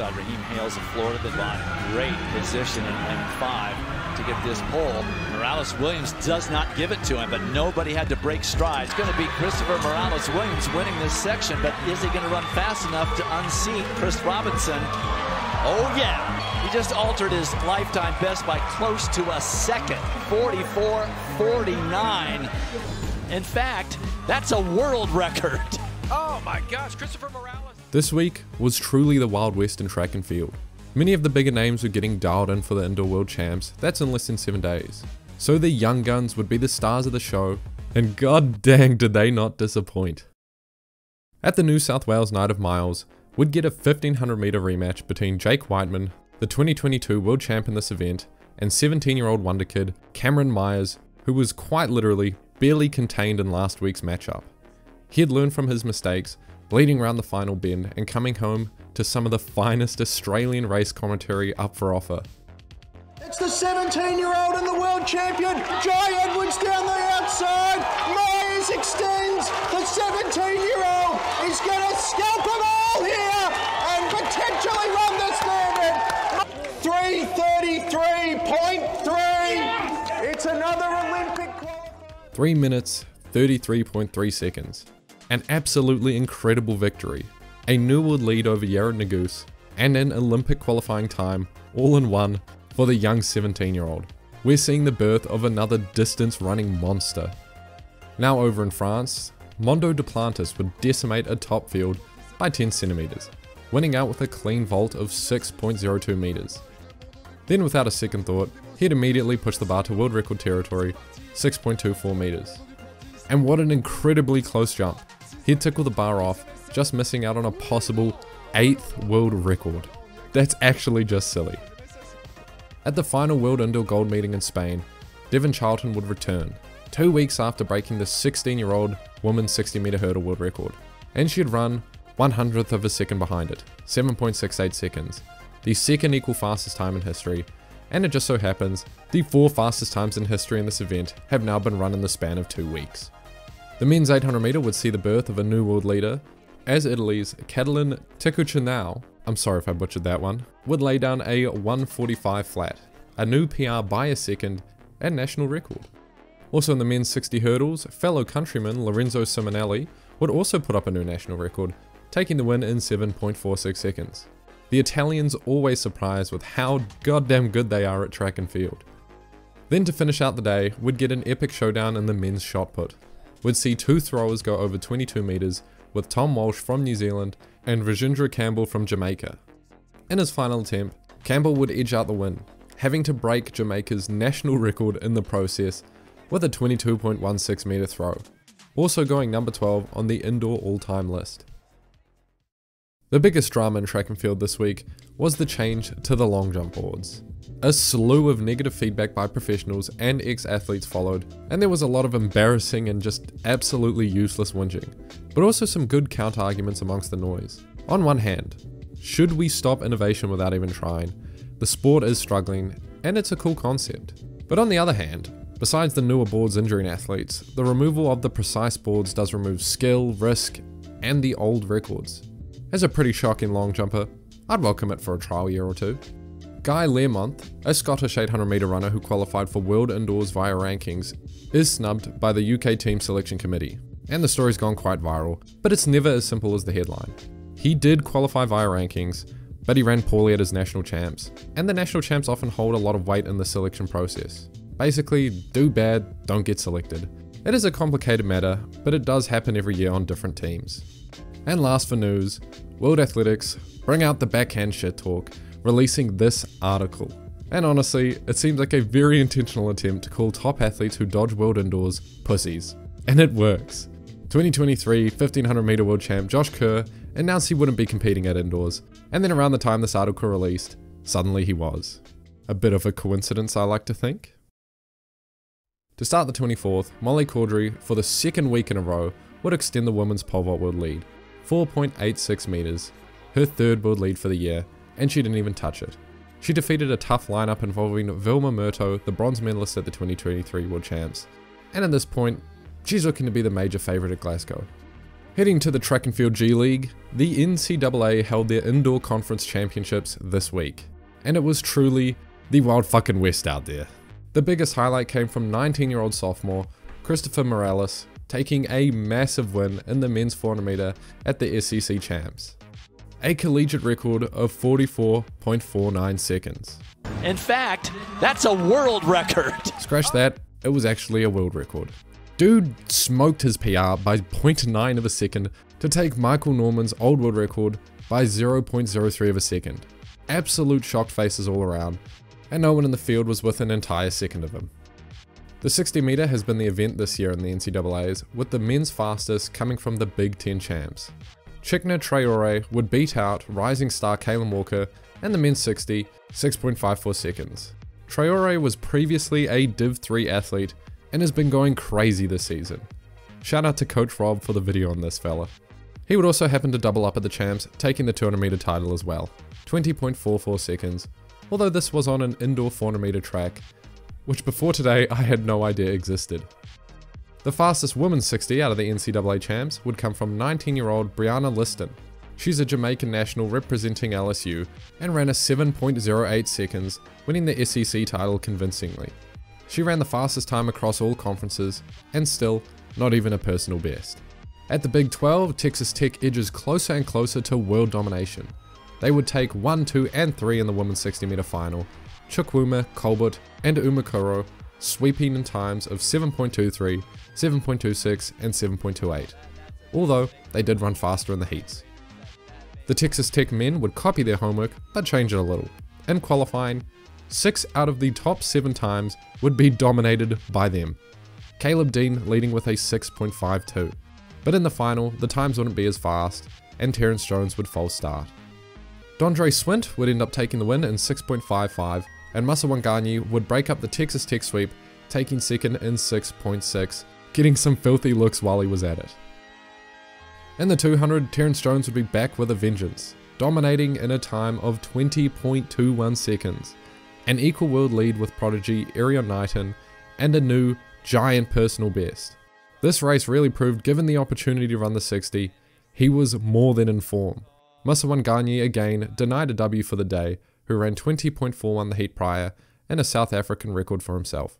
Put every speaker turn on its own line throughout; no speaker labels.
outside. Uh, Reheem Hayles of Florida, the line. Great position in M5 to get this pole. Morales Williams does not give it to him, but nobody had to break stride. It's going to be Christopher Morales Williams winning this section, but is he going to run fast enough to unseat Chris Robinson? Oh, yeah. He just altered his lifetime best by close to a second 44 49. In fact, that's a world record.
Oh my gosh, Christopher Morales.
This week was truly the Wild West in track and field. Many of the bigger names were getting dialed in for the Indoor World Champs, that's in less than 7 days. So the young guns would be the stars of the show, and god dang did they not disappoint. At the New South Wales Night of Miles, we'd get a 1500 meter rematch between Jake Wightman, the 2022 world champ in this event, and 17 year old wonder kid Cameron Myers, who was quite literally barely contained in last week's matchup. He had learned from his mistakes, bleeding around the final bend and coming home to some of the finest Australian race commentary up for offer.
It's the 17 year old and the world champion, Jye Edwards down the outside. Myers extends. The 17 year old is going to scalp them all here and potentially run this standard. 333.3. It's another Olympic qualifier.
3 minutes, 33.3 seconds. An absolutely incredible victory. A new world lead over Yared Nuguse, and an Olympic qualifying time, all in one, for the young 17 year old. We're seeing the birth of another distance running monster. Now over in France, Mondo Duplantis would decimate a top field by 10 centimeters, winning out with a clean vault of 6.02 meters. Then without a second thought, he'd immediately push the bar to world record territory, 6.24 meters. And what an incredibly close jump. He'd tickle the bar off, just missing out on a possible 8th world record. That's actually just silly. At the final World Indoor Gold meeting in Spain, Devynne Charlton would return, two weeks after breaking the 16 year old women's 60 meter hurdle world record. And she'd run 100th of a second behind it, 7.68 seconds, the second equal fastest time in history, and it just so happens, the four fastest times in history in this event have now been run in the span of two weeks. The men's 800 meter would see the birth of a new world leader, as Italy's Catalin Tecuceanu, I'm sorry if I butchered that one, would lay down a 145 flat, a new PR by a second, and national record. Also in the men's 60 hurdles, fellow countryman Lorenzo Simonelli would also put up a new national record, taking the win in 7.46 seconds. The Italians always surprise with how goddamn good they are at track and field. Then to finish out the day, we'd get an epic showdown in the men's shot put. We'd see two throwers go over 22 metres, with Tom Walsh from New Zealand and Rajendra Campbell from Jamaica. In his final attempt, Campbell would edge out the win, having to break Jamaica's national record in the process with a 22.16 metre throw, also going number 12 on the indoor all-time list. The biggest drama in track and field this week was the change to the long jump boards. A slew of negative feedback by professionals and ex-athletes followed, and there was a lot of embarrassing and just absolutely useless whinging, but also some good counter-arguments amongst the noise. On one hand, should we stop innovation without even trying? The sport is struggling, and it's a cool concept. But on the other hand, besides the newer boards injuring athletes, the removal of the precise boards does remove skill, risk, and the old records. As a pretty shocking long jumper, I'd welcome it for a trial year or two. Guy Learmonth, a Scottish 800 metre runner who qualified for World Indoors via rankings, is snubbed by the UK Team Selection Committee. And the story's gone quite viral, but it's never as simple as the headline. He did qualify via rankings, but he ran poorly at his national champs, and the national champs often hold a lot of weight in the selection process. Basically, do bad, don't get selected. It is a complicated matter, but it does happen every year on different teams. And last for news, World Athletics bring out the backhand shit talk, releasing this article. And honestly, it seems like a very intentional attempt to call top athletes who dodge world indoors pussies. And it works. 2023 1500 meter world champ Josh Kerr announced he wouldn't be competing at indoors, and then around the time this article released, suddenly he was. A bit of a coincidence, I like to think. To start the 24th, Molly Caudery, for the second week in a row, would extend the women's pole vault world lead, 4.86 meters, her third world lead for the year, and she didn't even touch it. She defeated a tough lineup involving Vilma Murto, the bronze medalist at the 2023 World Champs, and at this point, she's looking to be the major favourite at Glasgow. Heading to the Track and Field G League, the NCAA held their indoor conference championships this week, and it was truly the wild fucking west out there. The biggest highlight came from 19 year old sophomore Christopher Morales taking a massive win in the men's 400 meter at the SEC Champs. A collegiate record of 44.49 seconds.
In fact, that's a world record.
Scratch that, it was actually a world record. Dude smoked his PR by 0.9 of a second to take Michael Norman's old world record by 0.03 of a second. Absolute shocked faces all around, and no one in the field was within an entire second of him. The 60 meter has been the event this year in the NCAAs, with the men's fastest coming from the Big Ten champs. Cheickna Traore would beat out rising star Kalen Walker and the men's 60 6.54 seconds. Traore was previously a Div 3 athlete and has been going crazy this season. Shout out to Coach Rob for the video on this fella. He would also happen to double up at the champs, taking the 200 meter title as well, 20.44 seconds, although this was on an indoor 400 meter track, which before today I had no idea existed. The fastest women's 60 out of the NCAA champs would come from 19 year old Brianna Lyston. She's a Jamaican national representing LSU and ran a 7.08 seconds, winning the SEC title convincingly. She ran the fastest time across all conferences, and still, not even a personal best. At the Big 12, Texas Tech edges closer and closer to world domination. They would take 1, 2, and 3 in the women's 60 meter final. Chukwuma, Colbert, and Umakoro sweeping in times of 7.23, 7.26, and 7.28. Although, they did run faster in the heats. The Texas Tech men would copy their homework, but change it a little. In qualifying, 6 out of the top 7 times would be dominated by them. Caleb Dean leading with a 6.52. But in the final, the times wouldn't be as fast, and Terrence Jones would false start. Dondre Swint would end up taking the win in 6.55, and Maswanganyi would break up the Texas Tech sweep, taking second in 6.6, getting some filthy looks while he was at it. In the 200, Terrence Jones would be back with a vengeance, dominating in a time of 20.21 seconds, an equal world lead with prodigy Erriyon Knighton, and a new giant personal best. This race really proved given the opportunity to run the 60, he was more than in form. Maswanganyi again denied a W for the day, who ran 20.41 the heat prior, and a South African record for himself.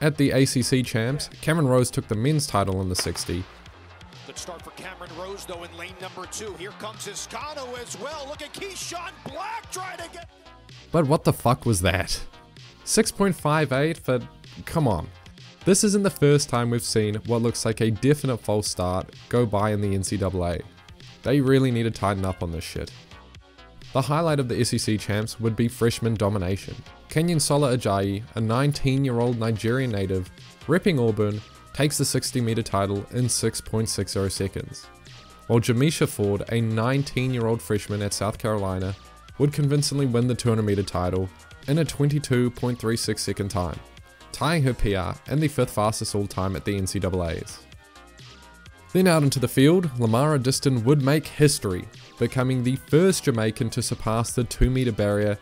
At the ACC Champs, Cameron Rose took the men's title in the 60.
Good start for Cameron Rose, though, in lane number two. Here comes Iscano as well. Look at Keyshawn Black trying to get...
But what the fuck was that? 6.58 for... come on. This isn't the first time we've seen what looks like a definite false start go by in the NCAA. They really need to tighten up on this shit. The highlight of the SEC champs would be freshman domination. Kanyinsola Ajayi, a 19 year old Nigerian native, repping Auburn, takes the 60 meter title in 6.60 seconds. While JaMeesia Ford, a 19 year old freshman at South Carolina, would convincingly win the 200 meter title in a 22.36 second time, tying her PR and the fifth fastest all time at the NCAAs. Then out into the field, Lamara Distin would make history, becoming the first Jamaican to surpass the 2 meter barrier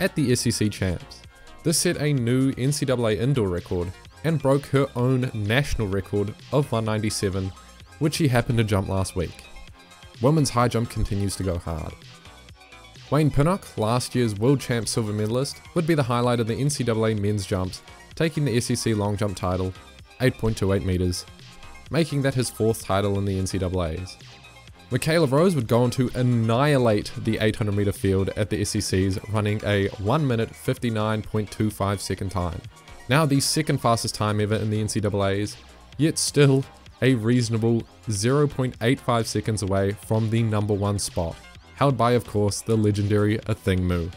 at the SEC Champs. This set a new NCAA indoor record and broke her own national record of 197, which she happened to jump last week. Women's high jump continues to go hard. Wayne Pinnock, last year's world champ silver medalist, would be the highlight of the NCAA men's jumps, taking the SEC long jump title, 8.28 meters, making that his fourth title in the NCAAs. Michaela Rose would go on to annihilate the 800 meter field at the SECs, running a 1 minute 59.25 second time. Now the second fastest time ever in the NCAAs, yet still a reasonable 0.85 seconds away from the number one spot, held by of course the legendary Athing Mu.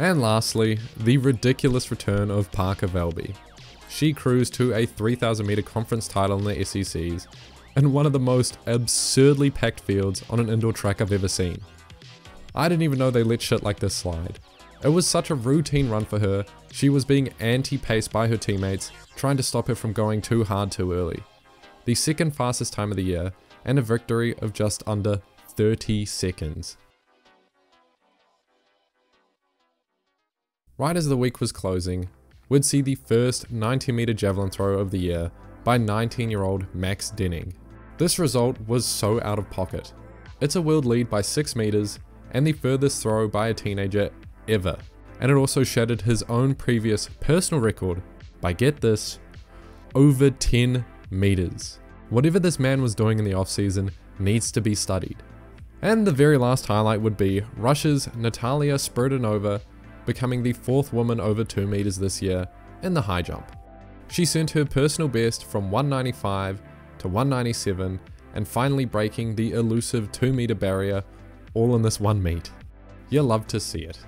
And lastly, the ridiculous return of Parker Valby. She cruised to a 3000 meter conference title in the SECs, and one of the most absurdly packed fields on an indoor track I've ever seen. I didn't even know they let shit like this slide. It was such a routine run for her, she was being anti-paced by her teammates, trying to stop her from going too hard too early. The second fastest time of the year, and a victory of just under 30 seconds. Right as the week was closing, we'd see the first 90 meter javelin throw of the year by 19 year old Max Dehning. This result was so out of pocket. It's a world lead by 6 meters and the furthest throw by a teenager ever. And it also shattered his own previous personal record by get this, over 10 meters. Whatever this man was doing in the offseason needs to be studied. And the very last highlight would be Russia's Natalia Spiridonova becoming the fourth woman over 2 meters this year in the high jump. She sent her personal best from 195 to 197 and finally breaking the elusive 2 meter barrier all in this one meet. You love to see it.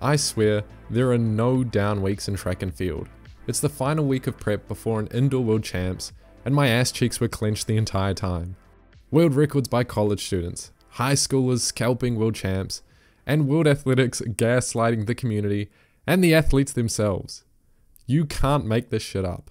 I swear, there are no down weeks in track and field. It's the final week of prep before an indoor world champs, and my ass cheeks were clenched the entire time. World records by college students, high schoolers scalping world champs, and world athletics gaslighting the community and the athletes themselves. You can't make this shit up.